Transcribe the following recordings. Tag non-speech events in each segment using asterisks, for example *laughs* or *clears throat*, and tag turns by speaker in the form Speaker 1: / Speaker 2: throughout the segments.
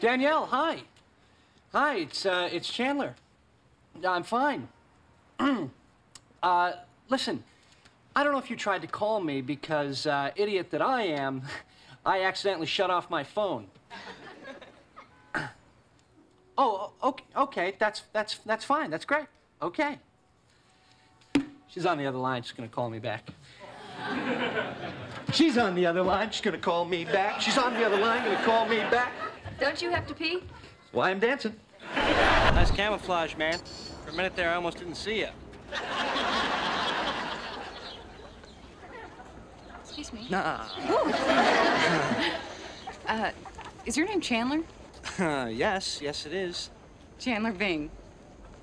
Speaker 1: Danielle, hi. Hi, it's uh, it's Chandler. I'm fine. *clears throat* uh, listen, I don't know if you tried to call me because, uh, idiot that I am, *laughs* I accidentally shut off my phone. *clears throat* oh, okay, okay, that's that's that's fine. That's great. Okay. She's on the other line. She's gonna call me back. *laughs* She's on the other line. She's gonna call me back. She's on the other line. Gonna call me back.
Speaker 2: Don't you have to pee?
Speaker 1: That's why I'm dancing. Nice camouflage, man. For a minute there, I almost didn't see you.
Speaker 2: Excuse me.
Speaker 1: Nah. *laughs*
Speaker 2: Uh, is your name Chandler?
Speaker 1: Uh, *laughs* yes, yes, it is.
Speaker 2: Chandler Bing.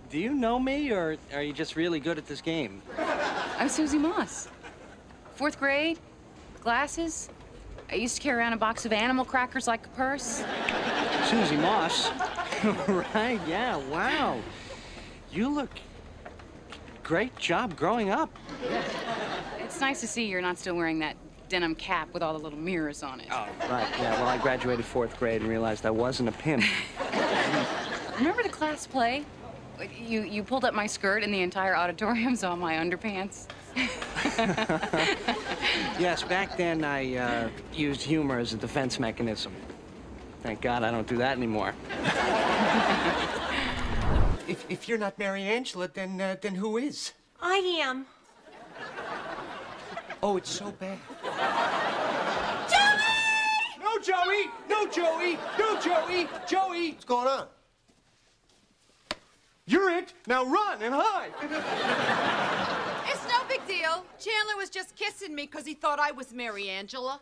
Speaker 1: Do you know me, or are you just really good at this game?
Speaker 2: I'm Susie Moss. Fourth grade, glasses. I used to carry around a box of animal crackers like a purse.
Speaker 1: Susie Moss. *laughs* right, yeah, wow. You look. Great job growing up.
Speaker 2: It's nice to see you're not still wearing that denim cap with all the little mirrors on it.
Speaker 1: Oh, right, yeah. Well, I graduated fourth grade and realized I wasn't a pimp. *laughs*
Speaker 2: Remember the class play? You you pulled up my skirt and the entire auditorium saw my underpants. *laughs*
Speaker 1: yes, back then I uh, used humor as a defense mechanism. Thank God I don't do that anymore. *laughs*
Speaker 3: If, if you're not Mary Angela, then uh, then who is?
Speaker 4: I am.
Speaker 3: Oh, it's so bad.
Speaker 4: Joey!
Speaker 3: No, Joey! No, Joey! No, Joey! Joey!
Speaker 5: What's going on?
Speaker 3: You're it. Now run and hide. *laughs*
Speaker 4: It's no big deal. Chandler was just kissing me because he thought I was Mary Angela.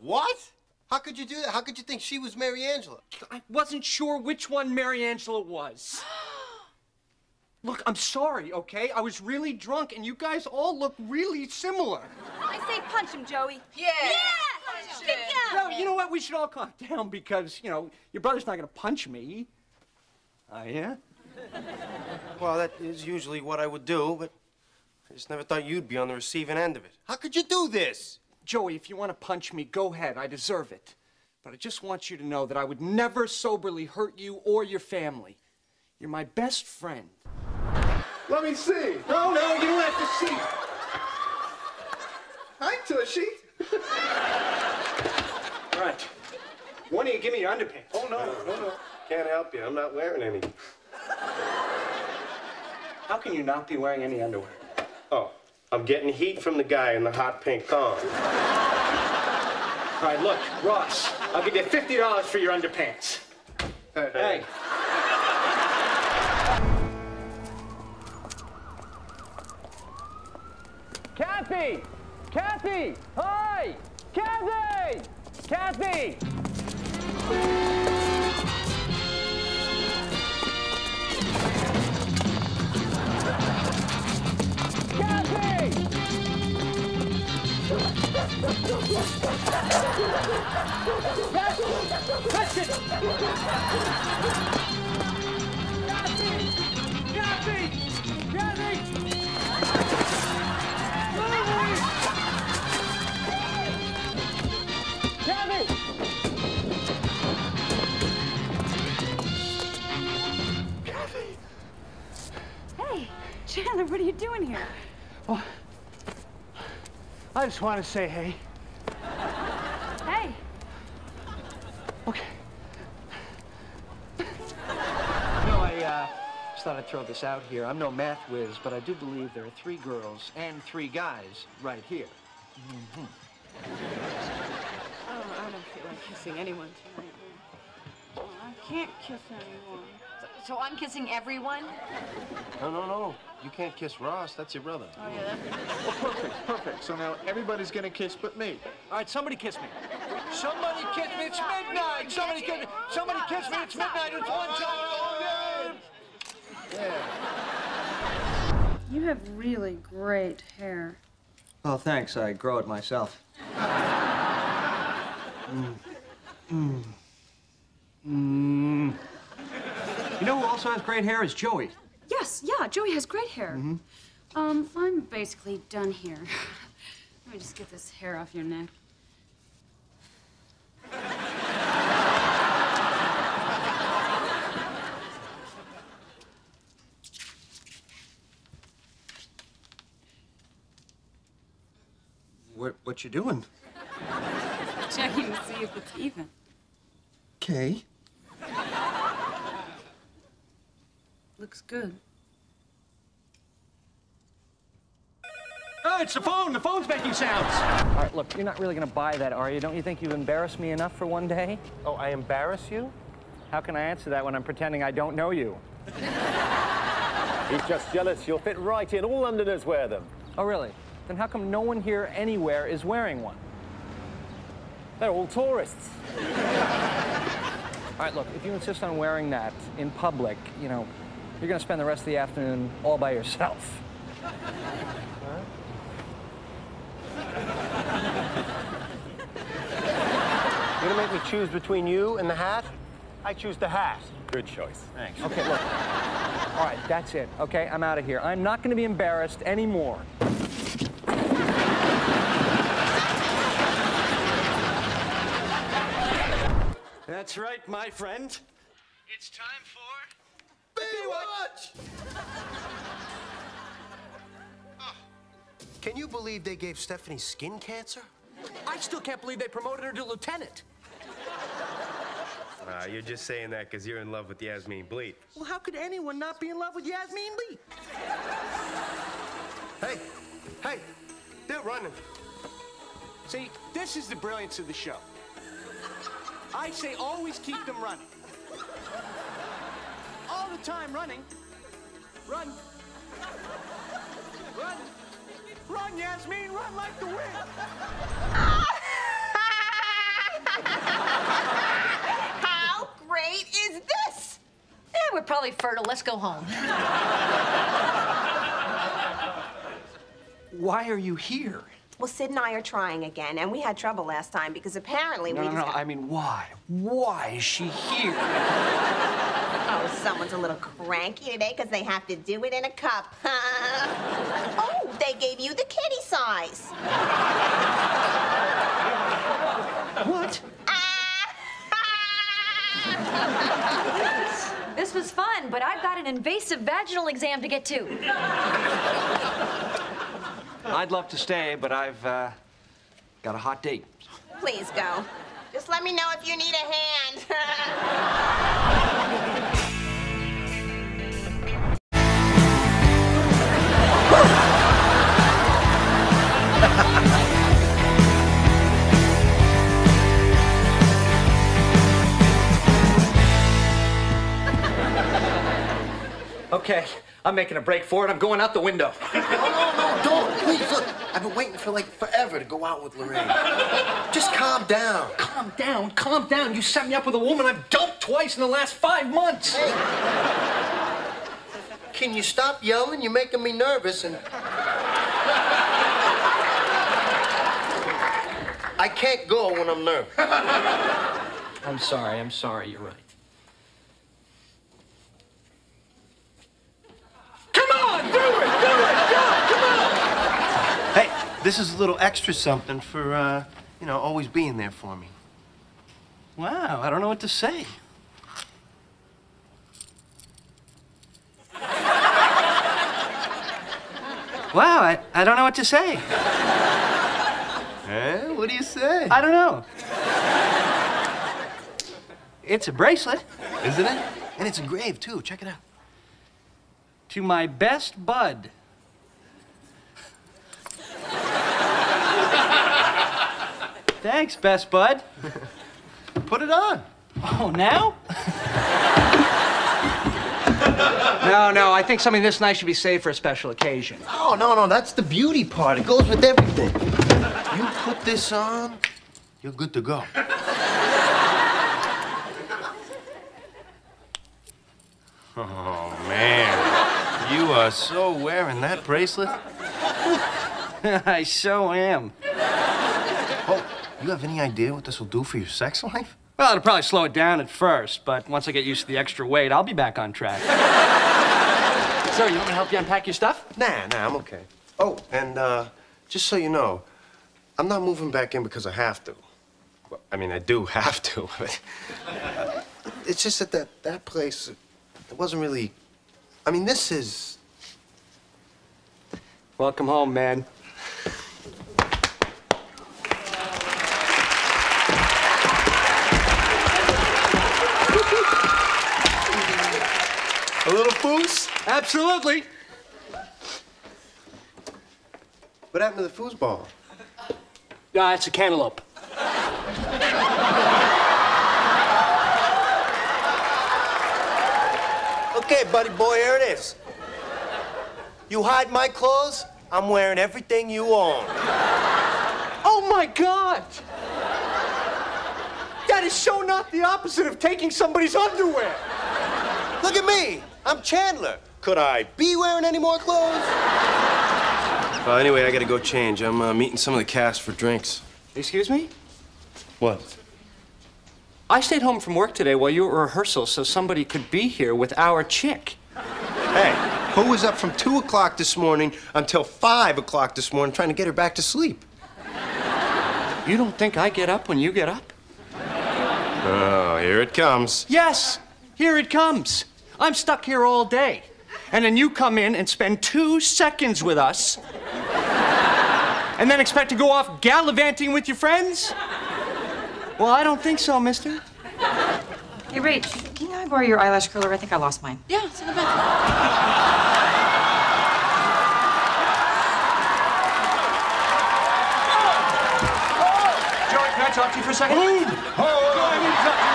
Speaker 5: What? How could you do that? How could you think she was Mary Angela?
Speaker 3: I wasn't sure which one Mary Angela was. *gasps* Look, I'm sorry, okay? I was really drunk, and you guys all look really similar.
Speaker 4: I say punch him, Joey. Yeah. Yeah! Punch him.
Speaker 3: No, you know what? We should all calm *laughs* down because, you know, your brother's not gonna punch me. Oh, yeah? *laughs*
Speaker 5: Well, that is usually what I would do, but I just never thought you'd be on the receiving end of it. How could you do this?
Speaker 3: Joey, if you want to punch me, go ahead. I deserve it. But I just want you to know that I would never soberly hurt you or your family. You're my best friend.
Speaker 6: Let me see.
Speaker 3: No, no, you don't have to see.
Speaker 6: I ain't tushy.
Speaker 3: All right. One of you give me your underpants.
Speaker 6: Oh, no, no, no.
Speaker 5: Can't help you. I'm not wearing any.
Speaker 3: How can you not be wearing any underwear?
Speaker 5: Oh, I'm getting heat from the guy in the hot pink thong.
Speaker 3: All right, look, Ross, I'll give you $50 for your underpants.
Speaker 6: Hey.
Speaker 3: Kathy! Kathy! Hi! Kathy! Kathy! Kathy! Kathy! Kathy! Kathy!
Speaker 2: Hey, Chandler, what are you doing here?
Speaker 1: Well, I just want to say. Hey. Okay. No, I uh, just thought I'd throw this out here. I'm no math whiz, but I do believe there are three girls and three guys right here.
Speaker 2: Oh, I don't feel like kissing anyone tonight. Oh, I can't kiss anyone.
Speaker 4: So I'm kissing everyone?
Speaker 5: No, no, no. You can't kiss Ross. That's your brother.
Speaker 2: Oh, yeah, that's...
Speaker 6: Perfect, perfect. So now everybody's gonna kiss but me.
Speaker 1: All right, somebody kiss me. Somebody kiss me. It's midnight. Somebody kiss me. Somebody kiss me. It's midnight. It's one time. Yeah.
Speaker 7: You have really great hair.
Speaker 1: Oh, thanks. I grow it myself. Mm. Mm. You know who also has great hair is Joey.
Speaker 7: Yes, yeah, Joey has great hair. Um, I'm basically done here. *laughs* Let me just get this hair off your neck.
Speaker 8: What what you doing?
Speaker 2: Checking to see if it's even.
Speaker 8: Okay.
Speaker 2: Looks good.
Speaker 8: Oh, it's the phone. The phone's making sounds.
Speaker 3: All right, look, you're not really gonna buy that, are you? Don't you think you've embarrassed me enough for one day?
Speaker 5: Oh, I embarrass you?
Speaker 3: How can I answer that when I'm pretending I don't know you? *laughs*
Speaker 9: He's just jealous. You'll fit right in. All Londoners wear them.
Speaker 3: Oh, really? Then how come no one here anywhere is wearing one?
Speaker 9: They're all tourists. *laughs*
Speaker 3: All right, look, if you insist on wearing that in public, you know, you're gonna spend the rest of the afternoon all by yourself.
Speaker 5: You're gonna make me choose between you and the hat? I choose the hat.
Speaker 9: Good choice. Thanks.
Speaker 3: Okay, look. All right, that's it. Okay, I'm out of here. I'm not gonna be embarrassed anymore.
Speaker 8: That's right, my friend. It's time for
Speaker 5: Baywatch! *laughs* Can you believe they gave Stephanie skin cancer?
Speaker 8: I still can't believe they promoted her to lieutenant.
Speaker 5: Ah, you're just saying that because you're in love with Yasmine Bleeth.
Speaker 8: Well, how could anyone not be in love with Yasmine Bleeth?
Speaker 5: Hey, hey, they're running.
Speaker 8: See, this is the brilliance of the show. I say always keep them running. All the time running. Run. Run. Run, Yasmine, run like the wind.
Speaker 10: How great is this?
Speaker 11: Eh, we're probably fertile. Let's go home.
Speaker 3: Why are you here?
Speaker 10: Well, Sid and I are trying again, and we had trouble last time because apparently
Speaker 3: No,
Speaker 10: we
Speaker 3: no,
Speaker 10: just
Speaker 3: no.
Speaker 10: got-
Speaker 3: I mean, why? Why is she here? *laughs*
Speaker 10: Oh, someone's a little cranky today because they have to do it in a cup. *laughs* oh, they gave you the kitty size.
Speaker 3: What? *laughs*
Speaker 11: This was fun, but I've got an invasive vaginal exam to get to. *laughs*
Speaker 3: I'd love to stay, but I've uh, got a hot date.
Speaker 10: Please go. Just let me know if you need a hand. *laughs*
Speaker 3: Okay, I'm making a break for it. I'm going out the window. *laughs*
Speaker 12: No, no, no, don't. Please, look. I've been waiting for like forever to go out with Lorraine. Just calm down.
Speaker 3: Calm down, calm down. You set me up with a woman I've dumped twice in the last five months. Hey.
Speaker 12: Can you stop yelling? You're making me nervous and. I can't go when I'm nervous.
Speaker 3: I'm sorry, I'm sorry. You're right. Come on, do it, do it, go, come on.
Speaker 5: Hey, this is a little extra something for, uh, you know, always being there for me.
Speaker 3: Wow, I don't know what to say. Wow, I, I don't know what to say.
Speaker 5: Eh? What do you say?
Speaker 3: I don't know. It's a bracelet
Speaker 5: Isn't it? And it's engraved, too. Check it out.
Speaker 3: to my best bud. Thanks, best bud.
Speaker 5: Put it on.
Speaker 3: Oh, now? no, no, I think something this nice should be saved for a special occasion.
Speaker 12: Oh, no, no, that's the beauty part. It goes with everything.
Speaker 5: You put this on, you're good to go. Oh, man. You are so wearing that bracelet. *laughs*
Speaker 3: I so am.
Speaker 5: Oh, you have any idea what this will do for your sex life?
Speaker 3: Well, it'll probably slow it down at first, but once I get used to the extra weight, I'll be back on track. *laughs* so, you want me to help you unpack your stuff?
Speaker 5: Nah, nah, I'm okay. Oh, and uh, just so you know, I'm not moving back in because I have to. Well, I mean, I do have to, *laughs* but it's just that that, that place, it wasn't really. I mean, this is.
Speaker 3: Welcome home, man.
Speaker 5: A little foos?
Speaker 3: Absolutely.
Speaker 5: What happened to the foosball?
Speaker 3: Yeah, it's a cantaloupe.
Speaker 13: Okay, buddy boy, here it is. You hide my clothes, I'm wearing everything you own.
Speaker 3: Oh my God! That is so not the opposite of taking somebody's underwear.
Speaker 13: Look at me. I'm Chandler. Could I be wearing any more clothes?
Speaker 5: Well, anyway, I gotta go change. I'm uh, meeting some of the cast for drinks.
Speaker 3: Excuse me?
Speaker 5: What?
Speaker 3: I stayed home from work today while you were at rehearsal so somebody could be here with our chick.
Speaker 5: Hey, who was up from 2 o'clock this morning until 5 o'clock this morning trying to get her back to sleep?
Speaker 3: You don't think I get up when you get up?
Speaker 5: Oh, here it comes.
Speaker 3: Yes, here it comes. I'm stuck here all day. And then you come in and spend two seconds with us. And then expect to go off gallivanting with your friends? Well, I don't think so, mister.
Speaker 11: Hey, Rach, can I borrow your eyelash curler? I think I lost mine.
Speaker 2: Yeah, it's in the bathroom.
Speaker 3: Joey, can I talk to you for a second?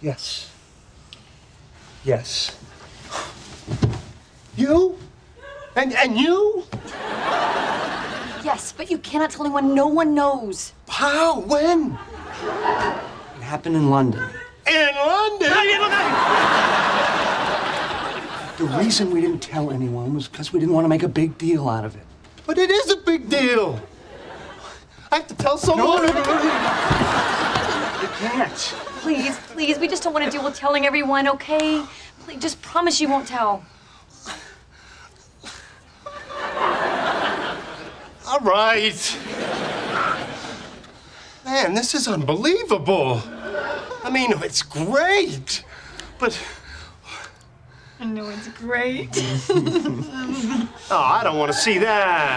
Speaker 1: Yes. Yes. You? And, and you?
Speaker 11: Yes, but you cannot tell anyone. No one knows.
Speaker 1: How? When?
Speaker 3: It happened in London.
Speaker 1: In London? The reason we didn't tell anyone was because we didn't want to make a big deal out of it.
Speaker 5: But it is a big deal. I have to tell someone.
Speaker 1: You can't.
Speaker 11: Please, please, we just don't want to deal with telling everyone, okay? Please, just promise you won't tell.
Speaker 5: All right. Man, this is unbelievable. I mean, it's great, but
Speaker 11: I know it's great. *laughs*
Speaker 5: oh, I don't want to see that.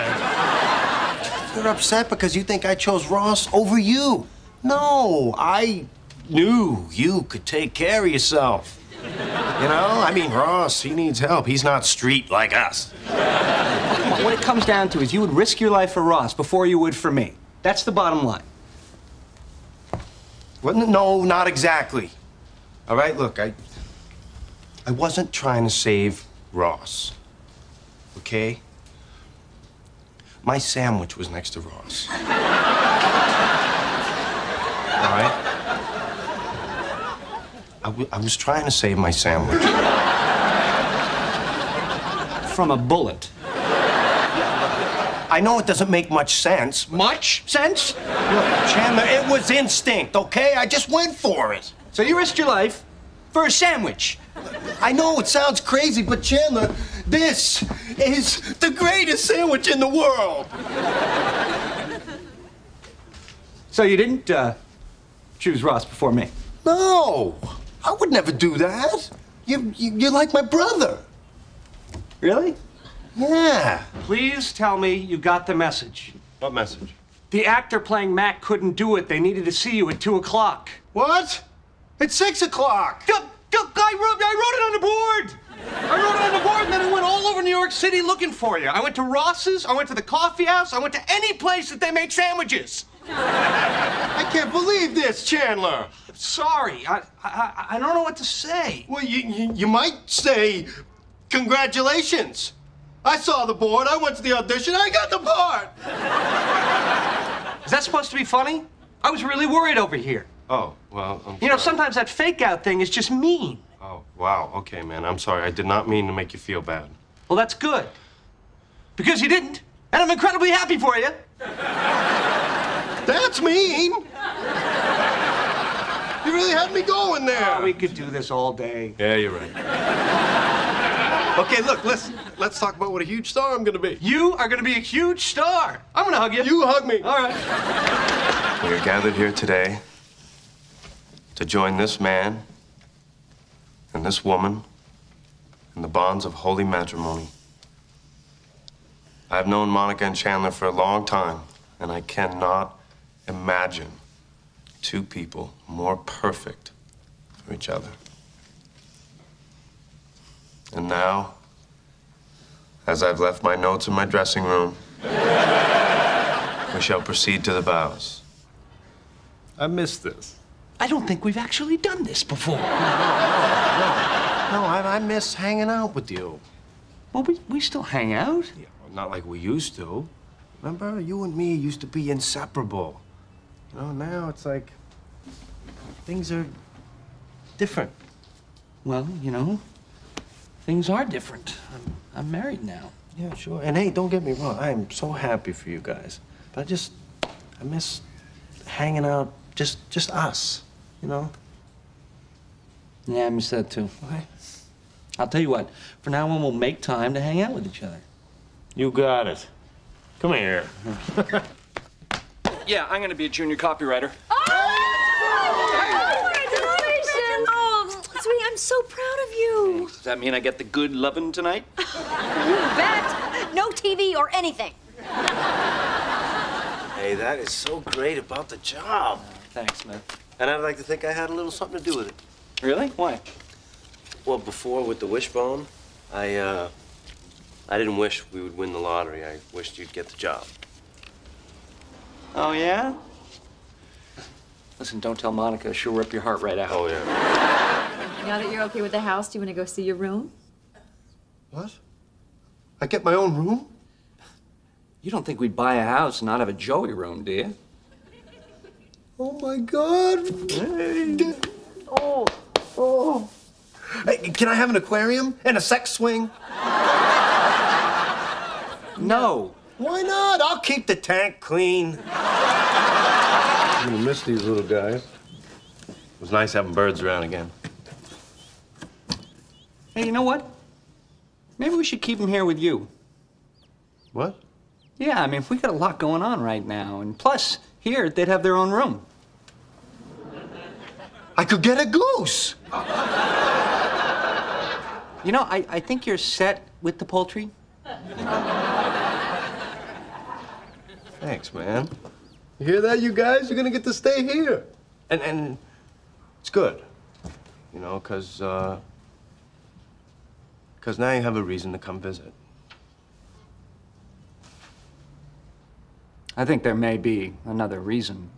Speaker 5: You're upset because you think I chose Ross over you. No, I knew you could take care of yourself. You know, I mean, Ross, he needs help. He's not street like us.
Speaker 3: What it comes down to is you would risk your life for Ross before you would for me. That's the bottom line.
Speaker 5: No, not exactly. All right, look, I I wasn't trying to save Ross. Okay? My sandwich was next to Ross. *laughs* All right? I, w- I was trying to save my sandwich.
Speaker 3: From a bullet.
Speaker 5: I know it doesn't make much sense.
Speaker 3: Much sense?
Speaker 5: Look, Chandler, it was instinct, okay? I just went for it.
Speaker 3: So you risked your life for a sandwich.
Speaker 5: I know it sounds crazy, but Chandler, this is the greatest sandwich in the world.
Speaker 3: So you didn't uh, choose Ross before me.
Speaker 5: No, I would never do that. You, you, you're like my brother.
Speaker 3: Really?
Speaker 5: Yeah.
Speaker 3: Please tell me you got the message.
Speaker 5: What message?
Speaker 3: The actor playing Mac couldn't do it. They needed to see you at two o'clock.
Speaker 5: What? It's six o'clock.
Speaker 3: Go, go, I, wrote, I wrote it on the board. I wrote it on the board, and then I went all over New York City looking for you. I went to Ross's, I went to the coffee house, I went to any place that they make sandwiches.
Speaker 5: I can't believe this, Chandler.
Speaker 3: Sorry, I, I, I don't know what to say.
Speaker 5: Well, you, you, you might say, congratulations. I saw the board, I went to the audition, I got the part.
Speaker 3: Is that supposed to be funny? I was really worried over here.
Speaker 5: Oh, well, I'm
Speaker 3: You know,
Speaker 5: sorry.
Speaker 3: sometimes that fake out thing is just mean.
Speaker 5: Oh, wow. Okay, man. I'm sorry. I did not mean to make you feel bad.
Speaker 3: Well, that's good. Because you didn't. And I'm incredibly happy for you.
Speaker 5: That's mean. You really had me going there.
Speaker 3: Oh, we could do this all day.
Speaker 5: Yeah, you're right. *laughs* okay, look, listen. Let's talk about what a huge star I'm gonna be.
Speaker 3: You are going to be a huge star. I'm going to hug you.
Speaker 5: You hug me.
Speaker 3: All right.
Speaker 5: We are gathered here today to join this man and this woman in the bonds of holy matrimony. I've known Monica and Chandler for a long time, and I cannot imagine two people more perfect for each other. And now, as I've left my notes in my dressing room, we shall proceed to the vows. I miss this.
Speaker 3: I don't think we've actually done this before. *laughs*
Speaker 5: No, I, I miss hanging out with you.
Speaker 3: Well, we, we still hang out.
Speaker 5: Yeah, well, not like we used to. Remember, you and me used to be inseparable. You know, now it's like things are different.
Speaker 3: Well, you know, things are different. I'm, I'm married now.
Speaker 5: Yeah, sure. And hey, don't get me wrong, I am so happy for you guys. But I just, I miss hanging out, just, just us. You know?
Speaker 3: Yeah, I miss that too.
Speaker 5: Okay.
Speaker 3: I'll tell you what, for now on, we'll make time to hang out with each other.
Speaker 14: You got it. Come here. *laughs*
Speaker 3: Yeah, I'm gonna be a junior copywriter. Oh!
Speaker 11: Congratulations! Oh, sweetie, I'm so proud of you.
Speaker 3: Does that mean I get the good lovin' tonight? *laughs*
Speaker 11: You bet. No TV or anything.
Speaker 5: Hey, that is so great about the job.
Speaker 3: Thanks, man.
Speaker 5: And I'd like to think I had a little something to do with it.
Speaker 3: Really? Why?
Speaker 5: Well, before with the wishbone, I, uh, I didn't wish we would win the lottery. I wished you'd get the job.
Speaker 3: Oh, yeah? Listen, don't tell Monica. She'll rip your heart right out.
Speaker 5: Oh, yeah.
Speaker 11: Now that you're okay with the house, do you want to go see your room?
Speaker 5: What? I get my own room?
Speaker 3: You don't think we'd buy a house and not have a Joey room, do you?
Speaker 5: Oh my God! Hey. Oh, oh. Hey, can I have an aquarium and a sex swing?
Speaker 3: No.
Speaker 5: Why not? I'll keep the tank clean. I'm gonna miss these little guys. It was nice having birds around again.
Speaker 3: Hey, you know what? Maybe we should keep him here with you.
Speaker 5: What?
Speaker 3: Yeah, I mean, we got a lot going on right now. And plus, here, they'd have their own room.
Speaker 5: I could get a goose.
Speaker 3: You know, I, I think you're set with the poultry.
Speaker 5: Thanks, man. You hear that, you guys? You're gonna get to stay here. And and it's good. You know, cause uh cause now you have a reason to come visit.
Speaker 3: I think there may be another reason.